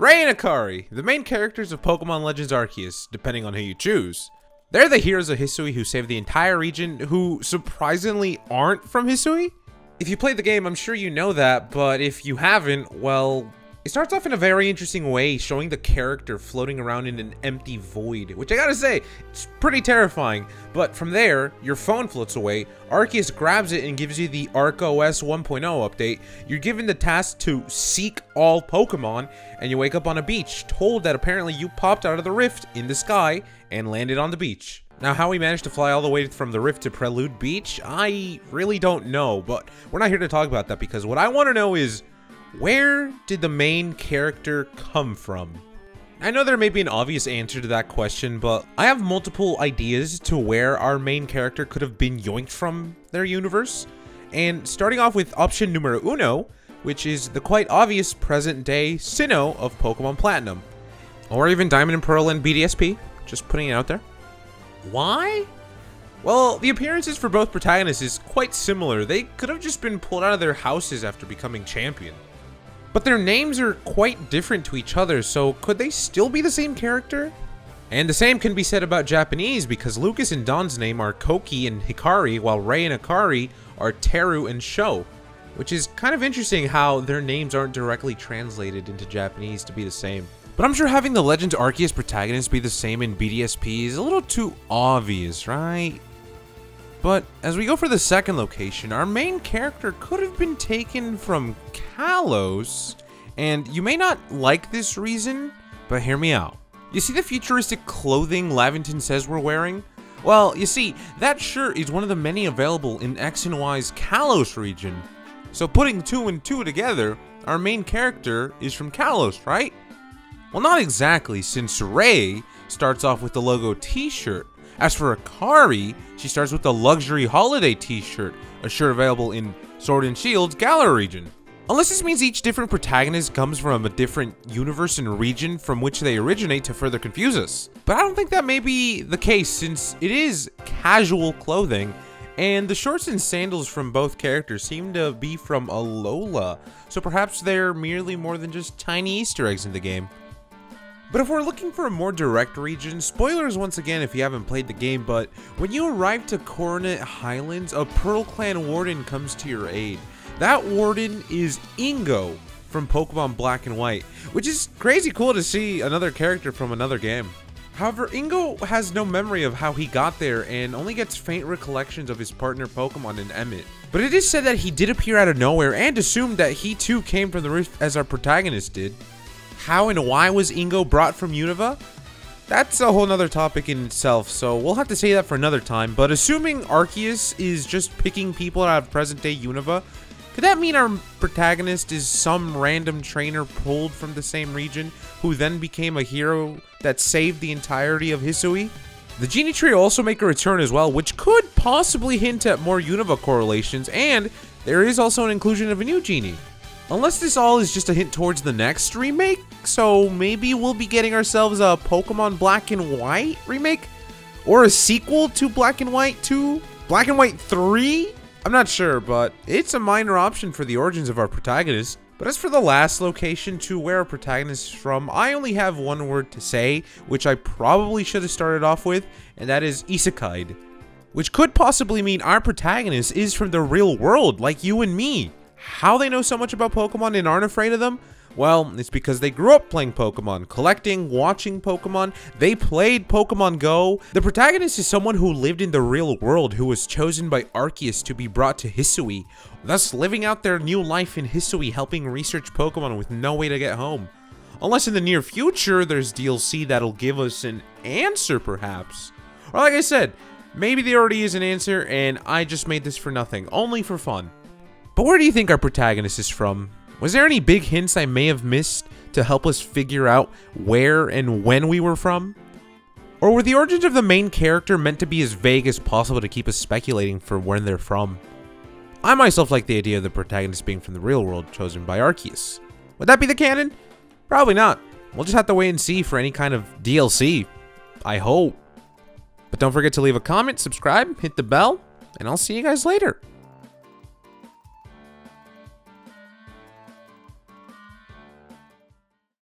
Rei and Akari, the main characters of Pokemon Legends Arceus, depending on who you choose. They're the heroes of Hisui who saved the entire region, who surprisingly aren't from Hisui. If you played the game, I'm sure you know that, but if you haven't, well, it starts off in a very interesting way, showing the character floating around in an empty void, which I gotta say, it's pretty terrifying. But from there, your phone floats away, Arceus grabs it and gives you the ArcOS 1.0 update. You're given the task to seek all Pokemon, and you wake up on a beach, told that apparently you popped out of the rift in the sky and landed on the beach. Now, how we managed to fly all the way from the Rift to Prelude Beach, I really don't know, but we're not here to talk about that because what I want to know is where did the main character come from? I know there may be an obvious answer to that question, but I have multiple ideas to where our main character could have been yoinked from their universe. And starting off with option numero uno, which is the quite obvious present day Sinnoh of Pokemon Platinum. Or even Diamond and Pearl and BDSP, just putting it out there. Why? Well, the appearances for both protagonists is quite similar. They could have just been pulled out of their houses after becoming champion. But their names are quite different to each other, so could they still be the same character? And the same can be said about Japanese because Lucas and Dawn's name are Koki and Hikari, while Rei and Akari are Teru and Sho. Which is kind of interesting how their names aren't directly translated into Japanese to be the same. But I'm sure having the Legends Arceus protagonist be the same in BDSP is a little too obvious, right? But as we go for the second location, our main character could have been taken from Kalos, and you may not like this reason, but hear me out. You see the futuristic clothing Laventon says we're wearing? Well, you see, that shirt is one of the many available in X and Y's Kalos region. So putting two and two together, our main character is from Kalos, right? Well, not exactly, since Rei starts off with the logo t-shirt, as for Akari, she starts with the luxury holiday t-shirt, a shirt available in Sword and Shield's Galar region. Unless this means each different protagonist comes from a different universe and region from which they originate to further confuse us. But I don't think that may be the case since it is casual clothing and the shorts and sandals from both characters seem to be from Alola, so perhaps they're merely more than just tiny easter eggs in the game. But if we're looking for a more direct region, spoilers once again if you haven't played the game, but when you arrive to Coronet Highlands, a Pearl Clan Warden comes to your aid. That Warden is Ingo from Pokemon Black and White, which is crazy cool to see another character from another game. However, Ingo has no memory of how he got there and only gets faint recollections of his partner Pokemon in Emmet. But it is said that he did appear out of nowhere and assumed that he too came from the rift as our protagonist did. How and why was Ingo brought from Unova? That's a whole nother topic in itself, so we'll have to say that for another time. But assuming Arceus is just picking people out of present-day Unova, could that mean our protagonist is some random trainer pulled from the same region who then became a hero that saved the entirety of Hisui? The Genie Trio also make a return as well, which could possibly hint at more Unova correlations, and there is also an inclusion of a new Genie. Unless this all is just a hint towards the next remake, so maybe we'll be getting ourselves a Pokemon Black and White remake? Or a sequel to Black and White 2? Black and White 3? I'm not sure, but it's a minor option for the origins of our protagonist. But as for the last location to where our protagonist is from, I only have one word to say, which I probably should have started off with, and that is Isekai. Which could possibly mean our protagonist is from the real world, like you and me. How they know so much about Pokemon and aren't afraid of them? Well, it's because they grew up playing Pokemon, collecting, watching Pokemon. They played Pokemon Go. The protagonist is someone who lived in the real world who was chosen by Arceus to be brought to Hisui, thus living out their new life in Hisui helping research Pokemon with no way to get home. Unless in the near future there's DLC that'll give us an answer perhaps. Or like I said, maybe there already is an answer and I just made this for nothing, only for fun. But where do you think our protagonist is from? Was there any big hints I may have missed to help us figure out where and when we were from? Or were the origins of the main character meant to be as vague as possible to keep us speculating for when they're from? I myself like the idea of the protagonist being from the real world chosen by Arceus. Would that be the canon? Probably not. We'll just have to wait and see for any kind of DLC. I hope. But don't forget to leave a comment, subscribe, hit the bell, and I'll see you guys later.